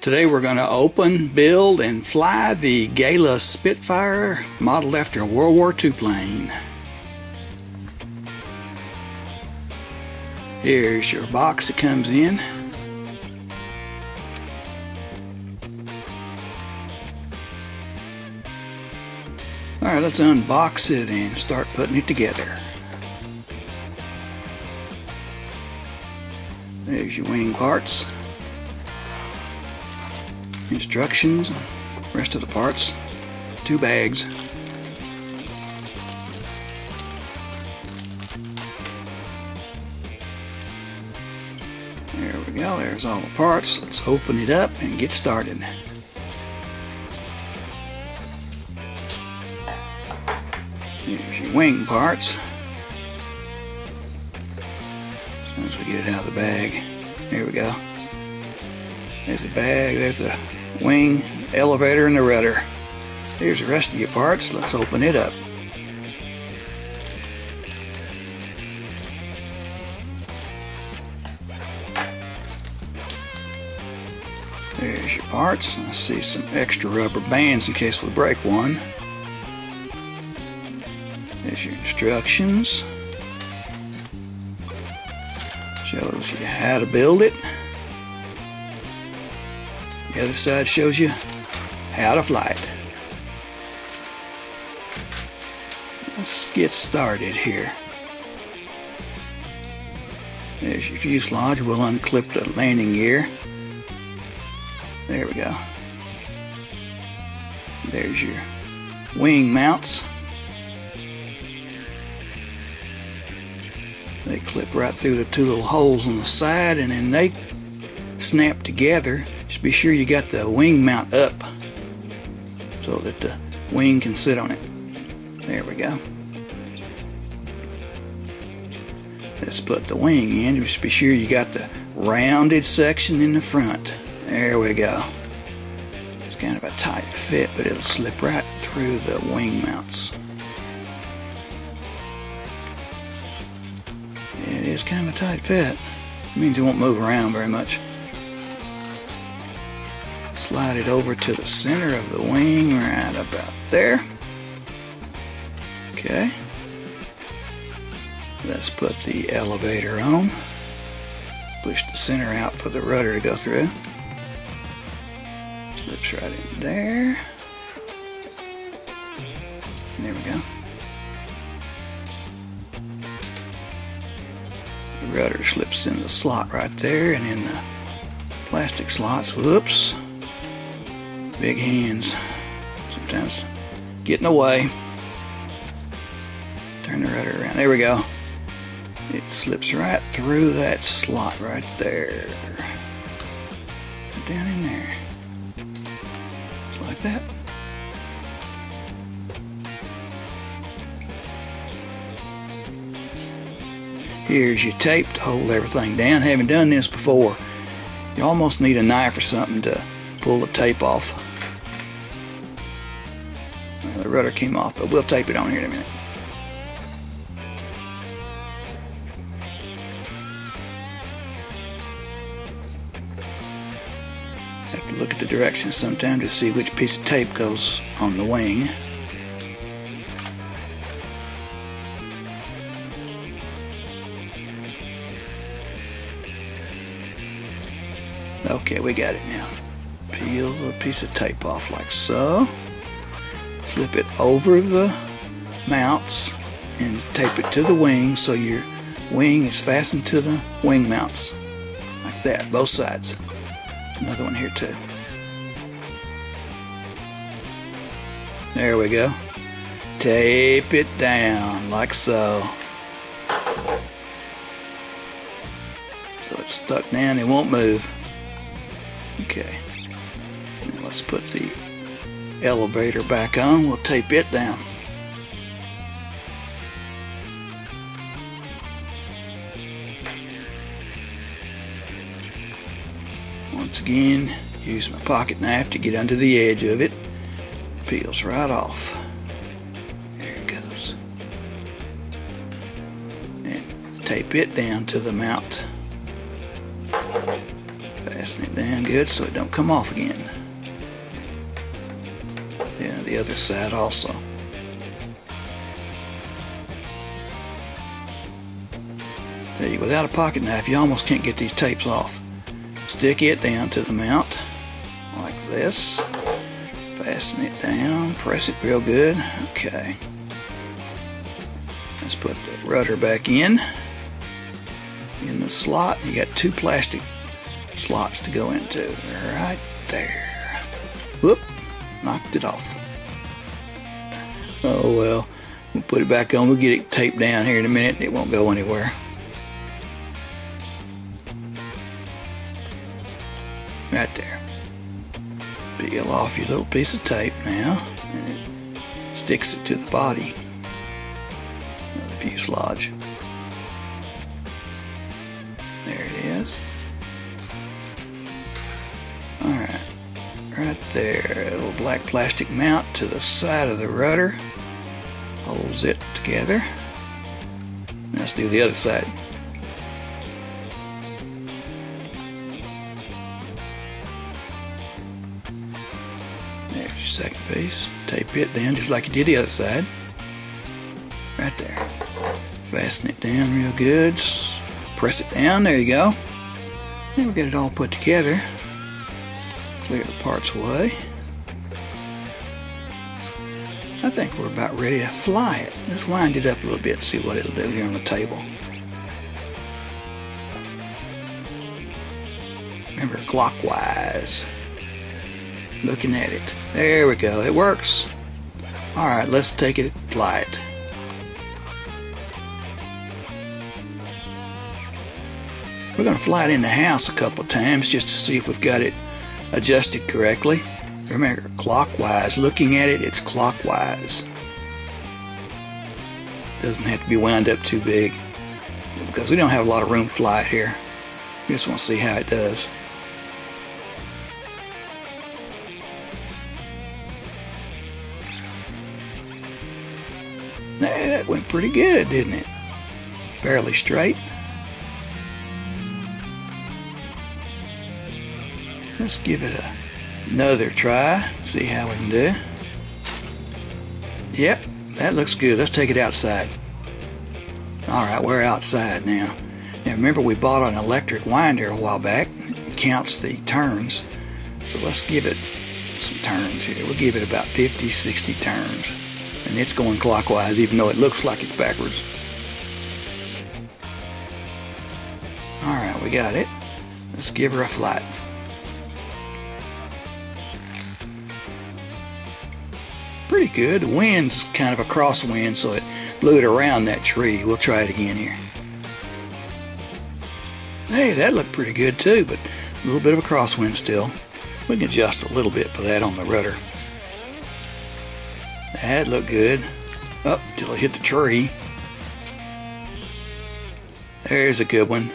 Today we're going to open, build, and fly the Gayla Spitfire modeled after a World War II plane. Here's your box it comes in. Alright, let's unbox it and start putting it together. There's your wing parts instructions, rest of the parts, two bags. There we go, there's all the parts. Let's open it up and get started. Here's your wing parts. Once we get it out of the bag, there we go. There's the bag, there's the wing, elevator, and the rudder. Here's the rest of your parts. Let's open it up. There's your parts. I see some extra rubber bands in case we break one. There's your instructions. Shows you how to build it. The other side shows you how to fly it. Let's get started here. There's your fuselage. We'll unclip the landing gear. There we go. There's your wing mounts. They clip right through the two little holes on the side and then they snap together just be sure you got the wing mount up so that the wing can sit on it. There we go. Let's put the wing in. Just be sure you got the rounded section in the front. There we go. It's kind of a tight fit, but it'll slip right through the wing mounts. It is kind of a tight fit. It means it won't move around very much. Slide it over to the center of the wing right about there. Okay. Let's put the elevator on. Push the center out for the rudder to go through. Slips right in there. There we go. The rudder slips in the slot right there and in the plastic slots, whoops, Big hands. Sometimes get in the way. Turn the rudder around. There we go. It slips right through that slot right there. Down in there. Just like that. Here's your tape to hold everything down. Having done this before, you almost need a knife or something to pull the tape off. The rudder came off, but we'll tape it on here in a minute. Have to look at the directions sometime to see which piece of tape goes on the wing. Okay, we got it now. Peel a piece of tape off like so slip it over the mounts and tape it to the wing so your wing is fastened to the wing mounts. Like that both sides. Another one here too. There we go. Tape it down like so. So it's stuck down. It won't move. Okay. Let's put the elevator back on, we'll tape it down. Once again, use my pocket knife to get under the edge of it. Peels right off. There it goes. And tape it down to the mount. Fasten it down good so it don't come off again. Yeah, the other side also. You, without a pocket knife, you almost can't get these tapes off. Stick it down to the mount, like this. Fasten it down, press it real good. Okay. Let's put the rudder back in. In the slot, you got two plastic slots to go into. Right there. Whoop, knocked it off. Oh well, we'll put it back on. We'll get it taped down here in a minute and it won't go anywhere. Right there. Peel off your little piece of tape now and it sticks it to the body of the fuselage. There it is. There, a little black plastic mount to the side of the rudder holds it together. Let's do the other side. There's your second piece. Tape it down just like you did the other side. Right there. Fasten it down real good. Press it down. There you go. And we'll get it all put together. Clear the parts away. I think we're about ready to fly it. Let's wind it up a little bit and see what it'll do here on the table. Remember, clockwise. Looking at it. There we go. It works. Alright, let's take it fly it. We're going to fly it in the house a couple times just to see if we've got it adjusted correctly. Remember, clockwise. Looking at it, it's clockwise. Doesn't have to be wound up too big because we don't have a lot of room it here. Just want to see how it does. That went pretty good, didn't it? Fairly straight. Let's give it a, another try, see how we can do. Yep, that looks good. Let's take it outside. Alright, we're outside now. Now remember we bought an electric winder a while back. It counts the turns. So let's give it some turns here. We'll give it about 50, 60 turns. And it's going clockwise even though it looks like it's backwards. Alright, we got it. Let's give her a flight. Pretty good. The wind's kind of a crosswind, so it blew it around that tree. We'll try it again here. Hey, that looked pretty good too, but a little bit of a crosswind still. We can adjust a little bit for that on the rudder. That looked good. Up till it hit the tree. There's a good one.